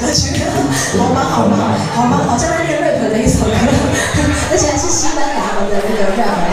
歌曲，好吗？好吗？好吗？好像在练 rap 的一首歌，而且还是西班牙文的那个 rap。